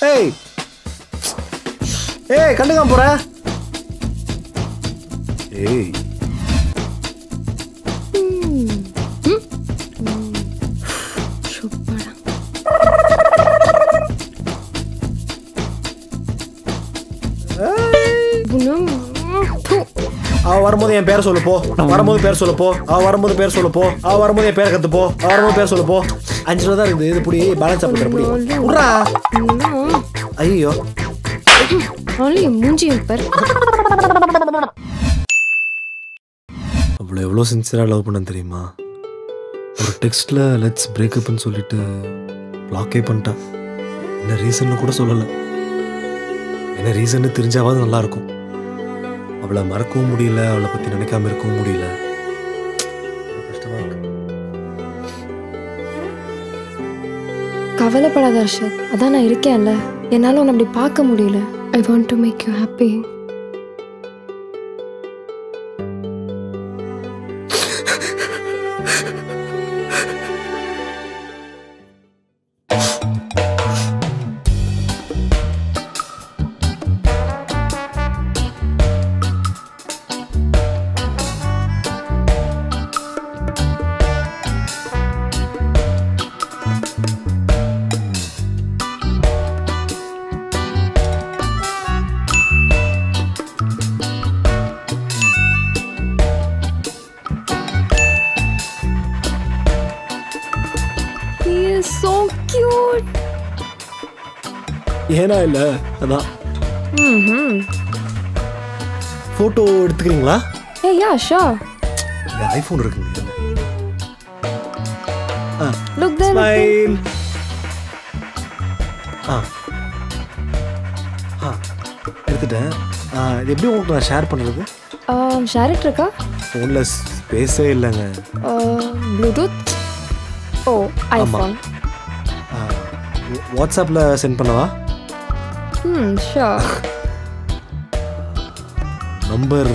ஏய். ஏய் கண்டுக்காம போற. ஏய். து. அவ வரும்போது என் பேரை சொல்லு போ. வரும்போது பேர் சொல்லு போ. அவ வரும்போது பேர் சொல்லு போ. அவ வரும்போது என் பேரை கத்து போ. அவ வரும்போது பேர் சொல்லு போ. அஞ்சு ரூபா தான் இருக்குது. இது புடி பேலன்ஸ் பண்ணுற புடி. இன்னும் ஐயோ only மூஞ்சி பார். அவ்வளோ எவ்வளோ சின்சியராக லவ் பண்ண தெரியுமா? ஒரு டெக்ஸ்ட்டில் லெட்ஸ் பிரேக்கப்னு சொல்லிட்டு ப்ளாக்கே பண்ணிட்டேன். என்ன ரீசன்னு கூட சொல்லலை. என்ன ரீசன்னு தெரிஞ்சாவது நல்லா இருக்கும். அவளை மறக்கவும் முடியல அவளை பற்றி நினைக்காம இருக்கவும் முடியல. இருக்கு. கவலைப்படாத ஹர்ஷத் அதான் நான் இருக்கேன்ல. என்னால உன்னை அப்படி பார்க்க முடியல. I want to make you happy He so cute. ஏனா இல்லை அதான். ம்ஹும். ஃபோட்டோ எடுத்துக்கிறீங்களா? Hey, yeah, sure. இந்த ஐஃபோன் இருக்குங்க. ஆ Look there. look there. Smile ஆ. ஆ எடுத்துட்டேன். இது எப்படி உங்களுக்கு நான் ஷேர் பண்ணுறது share it இருக்கா? ஃபோனில் ஸ்பேஸே இல்லைங்க. ப்ளூடூத் ஓ ஐஃபோன் வாட்ஸ்அப்பில் சென்ட் பண்ணவா? ம் ஷோர் நம்பர்